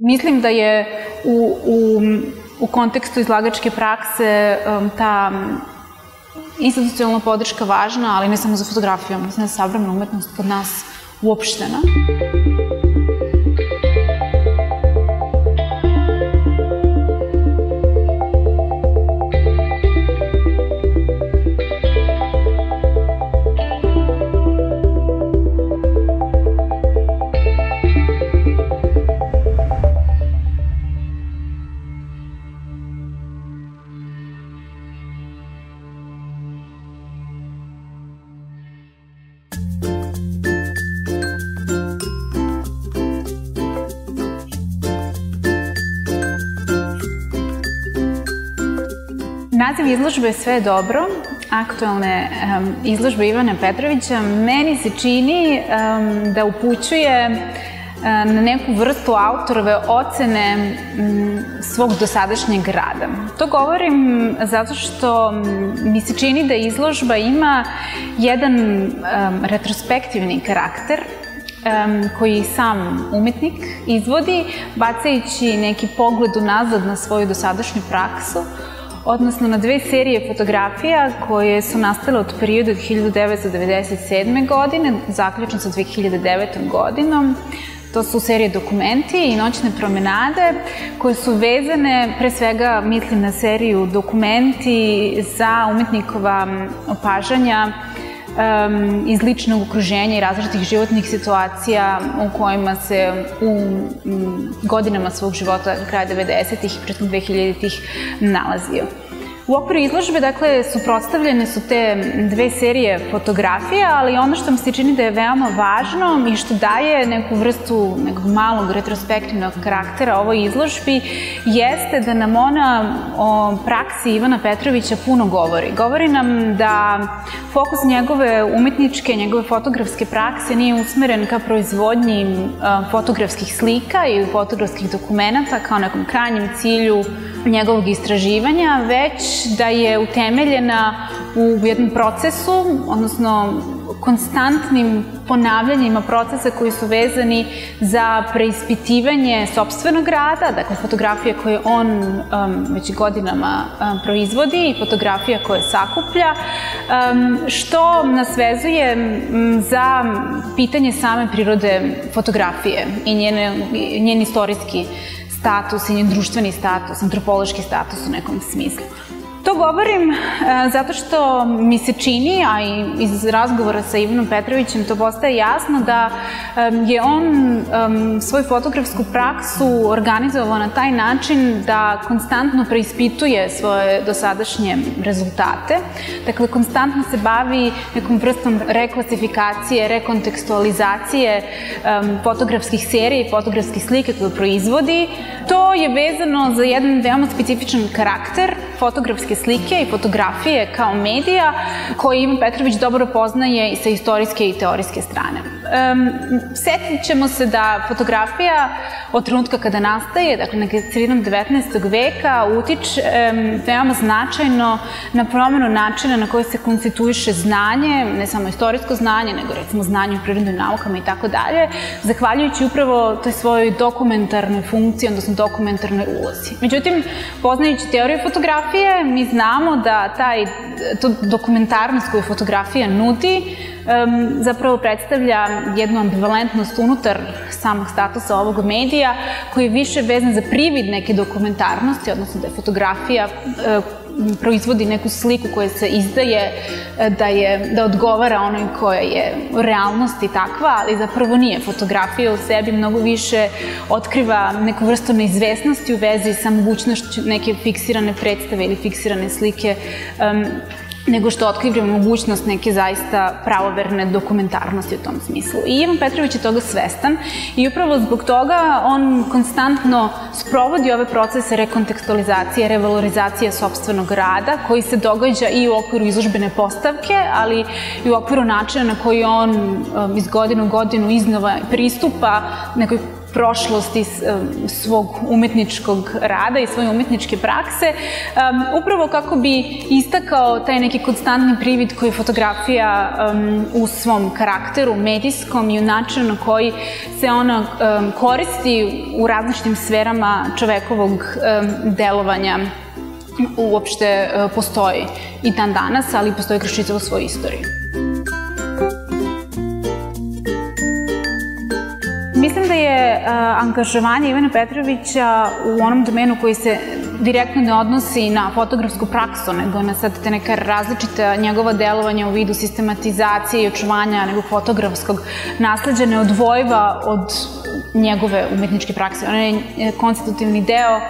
Mislim da je u, u, u kontekstu izlagačke prakse um, ta institucionalna podrška važna, ali ne samo za fotografiju, mislim da je savremena umetnost kod nas uopštena. Naziv izložbe Sve dobro, aktualne um, izložbe Ivana Petrovića, meni se čini um, da upućuje na neku vrstu autorove ocene svog dosadašnjeg rada. To govorim zato što mi se čini da izložba ima jedan retrospektivni karakter, um, koji sam umetnik izvodi, bacajući neki pogled unazad na svoju dosadašnju praksu, odnosno na dve serije fotografija koje su nastale od perioda od 1997. godine, zaključno sa 2009. godinom. To su serije dokumenti i noćne promenade koje su vezane, pre svega mislim na seriju dokumenti za umetnikova opažanja um, iz ličnog okruženja i različitih životnih situacija u kojima se u godinama svog života kraja 90-ih i početkom 2000-ih nalazio. U okviru izložbe, dakle, suprotstavljene su te dve serije fotografija, ali ono što mi se čini da je veoma važno i što daje neku vrstu nekog malog retrospektivnog karaktera ovoj izložbi, jeste da nam ona o praksi Ivana Petrovića puno govori. Govori nam da fokus njegove umetničke, njegove fotografske prakse nije usmeren ka proizvodnji fotografskih slika i fotografskih dokumenta kao nekom krajnjem cilju njegovog istraživanja, već da je utemeljena u jednom procesu, odnosno konstantnim ponavljanjima procesa koji su vezani za preispitivanje sobstvenog rada, dakle fotografije koje on um, već godinama um, proizvodi i fotografija koje sakuplja, um, što nas vezuje za pitanje same prirode fotografije i njene, njen istorijski status i njen društveni status, antropološki status u nekom smislu. To govorim e, zato što mi se čini, a i iz razgovora sa Ivanom Petrovićem to postaje jasno, da je on svoju fotografsku praksu organizovao na taj način da konstantno preispituje svoje dosadašnje rezultate. Dakle, konstantno se bavi nekom vrstom reklasifikacije, rekontekstualizacije fotografskih serija i fotografskih slike koje proizvodi. To je vezano za jedan veoma specifičan karakter fotografske slike i fotografije kao medija koje Ivan Petrović dobro poznaje i sa istorijske i teorijske strane. Um, setit ćemo se da fotografija od trenutka kada nastaje, dakle na sredinom 19. veka, utiče um, veoma značajno na promenu načina na koji se konstituiše znanje, ne samo istorijsko znanje, nego recimo znanje u prirodnim naukama i tako dalje, zahvaljujući upravo toj svojoj dokumentarnoj funkciji, odnosno dokumentarnoj ulozi. Međutim, poznajući teoriju fotografije, mi znamo da taj, to dokumentarnost koju fotografija nudi um, zapravo predstavlja jednu ambivalentnost unutar samog statusa ovog medija koji je više vezan za privid neke dokumentarnosti, odnosno da je fotografija uh, proizvodi neku sliku koja se izdaje da, je, da odgovara onoj koja je realnosti takva, ali zapravo nije. Fotografija u sebi mnogo više otkriva neku vrstu neizvesnosti u vezi sa mogućnošću neke fiksirane predstave ili fiksirane slike um, nego što otkriva mogućnost neke zaista pravoverne dokumentarnosti u tom smislu. I Ivan Petrović je toga svestan i upravo zbog toga on konstantno sprovodi ove procese rekontekstualizacije, revalorizacije sobstvenog rada koji se događa i u okviru izložbene postavke, ali i u okviru načina na koji on um, iz godinu u godinu iznova pristupa nekoj prošlosti svog umetničkog rada i svoje umetničke prakse, upravo kako bi istakao taj neki konstantni privid koji fotografija u svom karakteru, medijskom i u načinu na koji se ona koristi u različitim sferama čovekovog delovanja uopšte e, postoji i dan danas, ali postoji kroz čitavu svoju istoriju. Mislim da je uh, angažovanje Ivana Petrovića u onom domenu koji se direktno ne odnosi na fotografsku praksu, nego na sad te neka različita njegova delovanja u vidu sistematizacije i očuvanja nekog fotografskog nasledđa ne odvojiva od njegove umetničke prakse. On je konstitutivni deo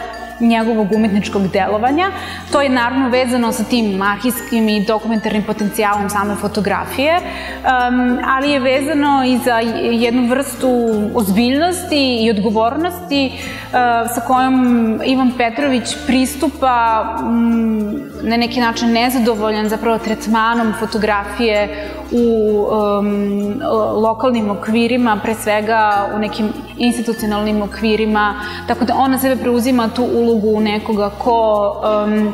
njegovog umetničkog delovanja. To je naravno vezano sa tim arhijskim i dokumentarnim potencijalom same fotografije, um, ali je vezano i za jednu vrstu ozbiljnosti i odgovornosti uh, sa kojom Ivan Petrović pristupa um, na neki način nezadovoljan zapravo tretmanom fotografije u um, lokalnim okvirima, pre svega u nekim institucionalnim okvirima, tako da ona sebe preuzima tu ulogu nekoga ko um,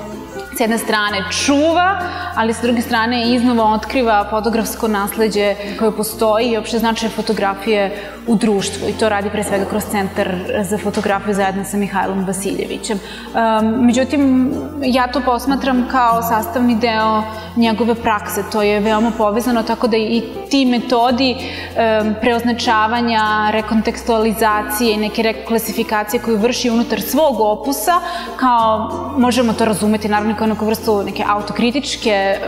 s jedne strane čuva, ali s druge strane iznova otkriva fotografsko nasledđe koje postoji i opšte značaje fotografije u društvu i to radi pre svega kroz Centar za fotografiju zajedno sa Mihajlom Vasiljevićem. Um, međutim, ja to posmatram kao sastavni deo njegove prakse. To je veoma povezano, tako da i ti metodi um, preoznačavanja, rekontekstualizacije i neke reklasifikacije koju vrši unutar svog opusa, kao možemo to razumeti naravno kao neku vrstu neke autokritičke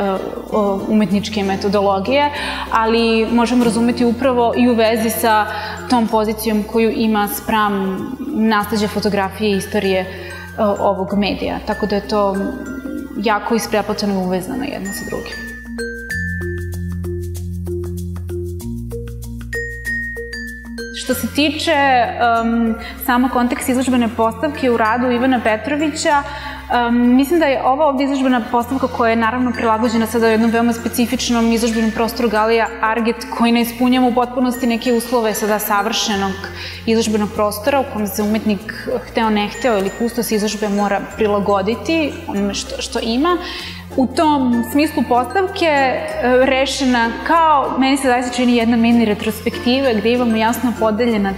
uh, umetničke metodologije, ali možemo razumeti upravo i u vezi sa tom pozicijom koju ima spram nasleđa fotografije i istorije uh, ovog medija. Tako da je to jako ispreplatano i uvezano jedno sa drugim. Što se tiče um, samo kontekst izložbene postavke u radu Ivana Petrovića, Um, mislim da je ova ovde izložbena postavka koja je naravno prilagođena sada jednom veoma specifičnom izložbenom prostoru Galija Arget koji ne ispunjava u potpunosti neke uslove sada savršenog izložbenog prostora u kojem se umetnik hteo ne hteo ili kustos izložbe mora prilagoditi onome što, što ima. U tom smislu postavke e, rešena kao, meni se zaista čini jedna mini retrospektiva gde imamo jasno podeljena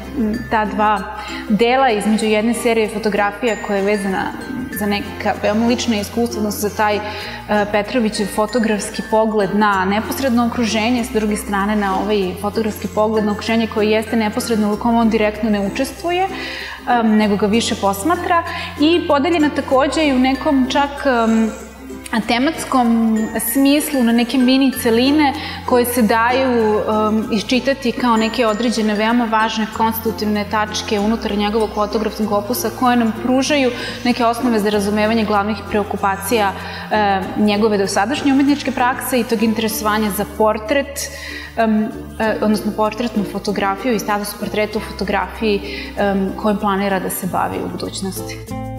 ta dva dela između jedne serije fotografija koja je vezana za neka veoma lična iskustva, odnosno za taj uh, Petrovićev fotografski pogled na neposredno okruženje, s druge strane na ovaj fotografski pogled na okruženje koje jeste neposredno u kom on direktno ne učestvuje, um, nego ga više posmatra i podeljena takođe i u nekom čak tematskom smislu na neke mini celine koje se daju um, iščitati kao neke određene veoma važne konstitutivne tačke unutar njegovog fotografskog opusa koje nam pružaju neke osnove za razumevanje glavnih preokupacija um, njegove dosadašnje umetničke prakse i tog interesovanja za portret um, odnosno portretnu fotografiju i status portreta u fotografiji um, kojim planira da se bavi u budućnosti.